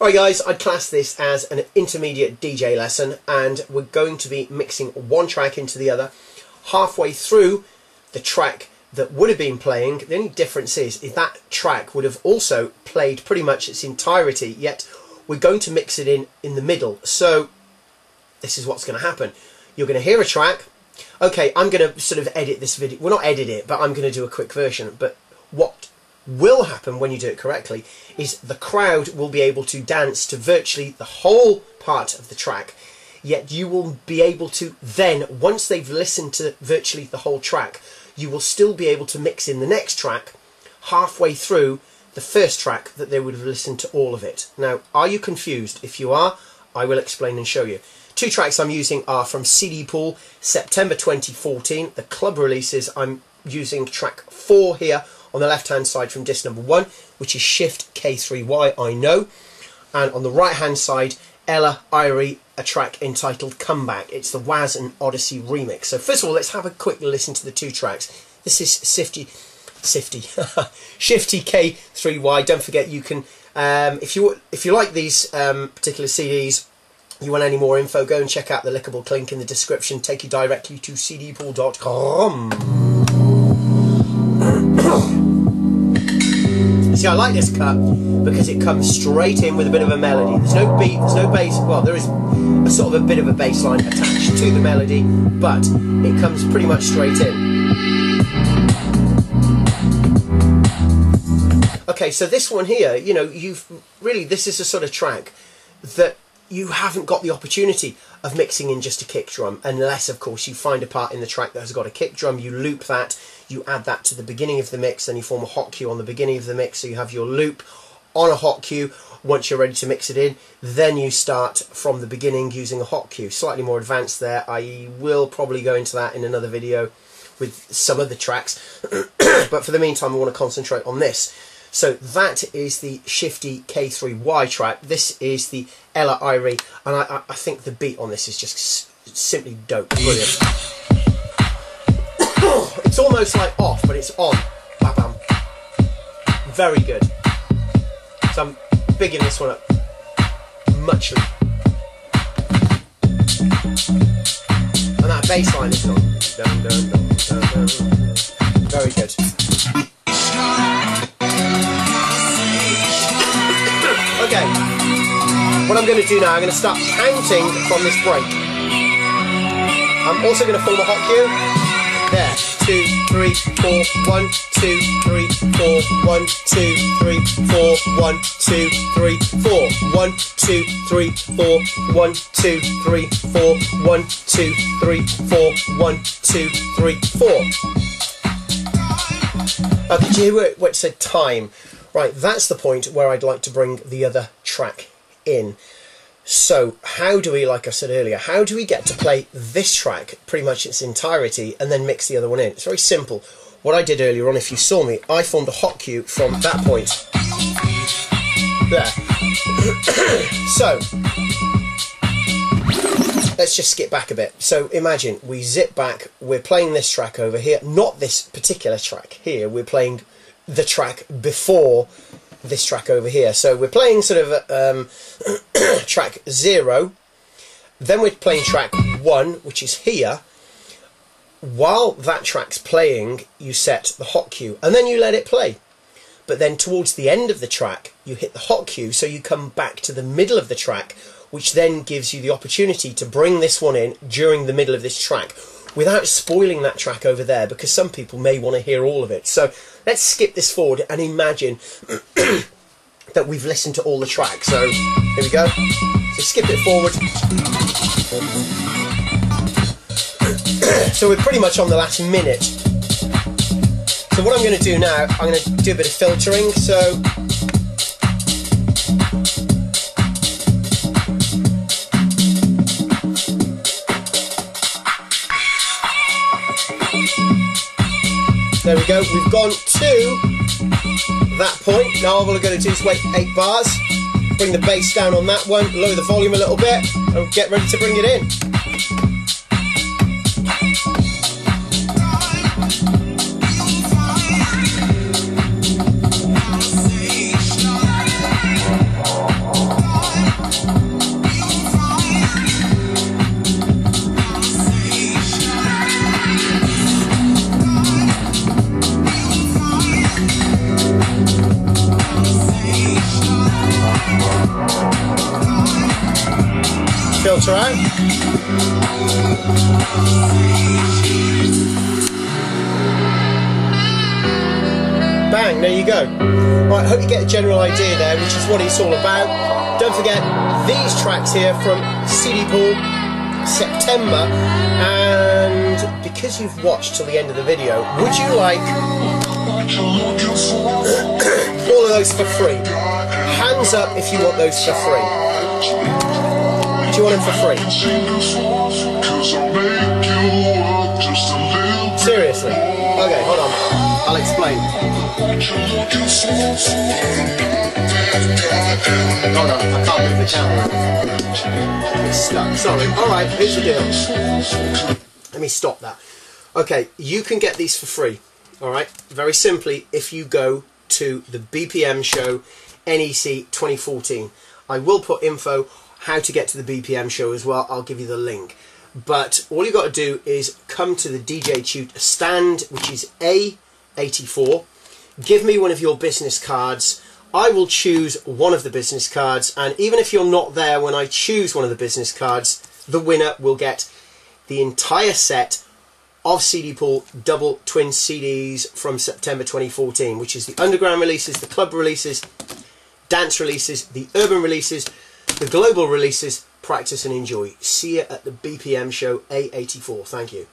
Alright guys, I'd class this as an intermediate DJ lesson and we're going to be mixing one track into the other. Halfway through the track that would have been playing, the only difference is, is that track would have also played pretty much its entirety, yet we're going to mix it in in the middle. So this is what's going to happen. You're going to hear a track. Okay, I'm going to sort of edit this video. Well, not edit it, but I'm going to do a quick version. But will happen when you do it correctly is the crowd will be able to dance to virtually the whole part of the track. Yet you will be able to then once they've listened to virtually the whole track you will still be able to mix in the next track halfway through the first track that they would have listened to all of it. Now are you confused? If you are I will explain and show you. Two tracks I'm using are from CD Pool September 2014 the club releases. I'm using track 4 here on the left hand side from disc number one, which is Shift K3Y, I know. And on the right hand side, Ella Eyre, a track entitled Comeback. It's the Waze and Odyssey remix. So first of all, let's have a quick listen to the two tracks. This is Sifty, Sifty, Shifty K3Y. Don't forget you can, um, if you if you like these um, particular CDs, you want any more info, go and check out the lickable link in the description. Take you directly to cdpool.com. See, I like this cut because it comes straight in with a bit of a melody. There's no beat, there's no bass. Well, there is a sort of a bit of a bass line attached to the melody, but it comes pretty much straight in. Okay, so this one here, you know, you've really, this is a sort of track that you haven't got the opportunity of mixing in just a kick drum unless of course you find a part in the track that has got a kick drum you loop that you add that to the beginning of the mix then you form a hot cue on the beginning of the mix so you have your loop on a hot cue once you're ready to mix it in then you start from the beginning using a hot cue slightly more advanced there I will probably go into that in another video with some of the tracks but for the meantime I want to concentrate on this so that is the Shifty K3Y track. This is the Ella Eyre, and I, I think the beat on this is just simply dope. Brilliant. It's almost like off, but it's on. Bam, bam. Very good. So I'm bigging this one up muchly. And that bass line is on. Dun, dun, dun, Very good. Okay, what I'm going to do now, I'm going to start counting from this break. I'm also going to form a hot cue. There, two, three, four, one, two, three, four, one, two, three, four, one, two, three, four, one, two, three, four, one, two, three, four, one, two, three, four, one, two, three, four. Uh, did you hear where it said time? Right, that's the point where I'd like to bring the other track in. So, how do we, like I said earlier, how do we get to play this track pretty much its entirety and then mix the other one in? It's very simple. What I did earlier on, if you saw me, I formed a hot cue from that point. There. so, let's just skip back a bit. So imagine we zip back, we're playing this track over here, not this particular track here, we're playing the track before this track over here. So we're playing sort of um, track zero, then we're playing track one, which is here. While that track's playing, you set the hot cue, and then you let it play. But then towards the end of the track, you hit the hot cue, so you come back to the middle of the track, which then gives you the opportunity to bring this one in during the middle of this track without spoiling that track over there because some people may want to hear all of it. So let's skip this forward and imagine that we've listened to all the tracks. So here we go. So skip it forward. so we're pretty much on the last minute. So what I'm going to do now, I'm going to do a bit of filtering. So There we go. We've gone to that point. Now all we're going to do is wait eight bars, bring the bass down on that one, lower the volume a little bit, and get ready to bring it in. Filter out. Bang, there you go. Right, hope you get a general idea there, which is what it's all about. Don't forget these tracks here from CD Pool September, and because you've watched till the end of the video, would you like all of those for free? Hands up if you want those for free. You want them for free? Seriously? Okay, hold on. I'll explain. Hold on, I can't move the camera. It's stuck. Sorry. Alright, here's the deal. Let me stop that. Okay, you can get these for free. Alright? Very simply, if you go to the BPM show NEC 2014. I will put info how to get to the BPM show as well. I'll give you the link. But all you've got to do is come to the DJ Tute stand, which is A84. Give me one of your business cards. I will choose one of the business cards, and even if you're not there when I choose one of the business cards, the winner will get the entire set of CD Pool double twin CDs from September 2014, which is the underground releases, the club releases, dance releases, the urban releases, the global releases. Practice and enjoy. See you at the BPM show A84. Thank you.